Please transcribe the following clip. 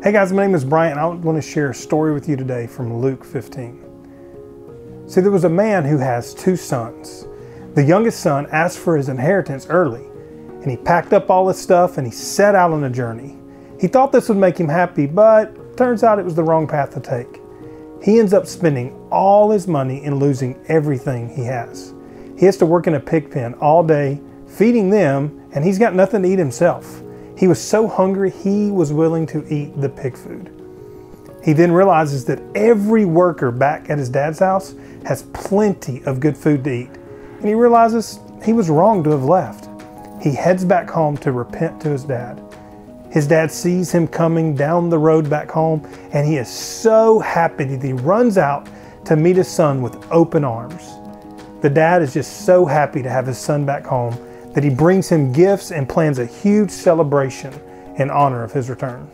Hey guys, my name is Bryant. I want to share a story with you today from Luke 15. See, there was a man who has two sons. The youngest son asked for his inheritance early, and he packed up all his stuff and he set out on a journey. He thought this would make him happy, but turns out it was the wrong path to take. He ends up spending all his money and losing everything he has. He has to work in a pig pen all day, feeding them, and he's got nothing to eat himself. He was so hungry, he was willing to eat the pig food. He then realizes that every worker back at his dad's house has plenty of good food to eat. And he realizes he was wrong to have left. He heads back home to repent to his dad. His dad sees him coming down the road back home, and he is so happy that he runs out to meet his son with open arms. The dad is just so happy to have his son back home that he brings him gifts and plans a huge celebration in honor of his return.